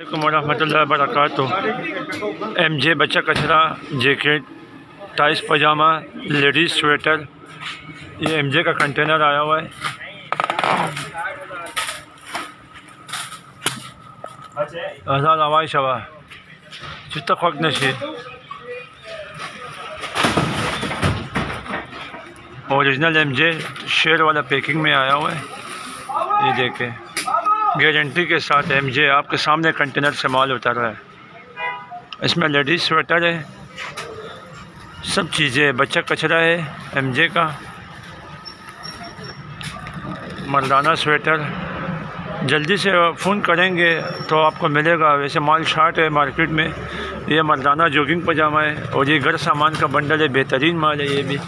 वरहमतुल्लाहि वरक M J बच्चा कचरा जैकेट टाइस पजामा, लेडीज़ स्वेटर, ये एम जे का कंटेनर आया हुआ है। आज़ाद हवाई शवा। जितना वक्त नशी ओरिजिनल एम जे शेयर वाला पैकिंग में आया हुआ है। ये देखें। गारंटी के साथ एम जे आपके सामने कंटेनर से माल उतर रहा है। इसमें लेडीज़ स्वेटर है, सब चीज़ें बच्चा कचरा है एम जे का, मर्दाना स्वेटर। जल्दी से फ़ोन करेंगे तो आपको मिलेगा, वैसे माल शार्ट है मार्केट में, ये मर्दाना जॉगिंग पजामा है और ये घर सामान का बंडल है, बेहतरीन माल है ये भी।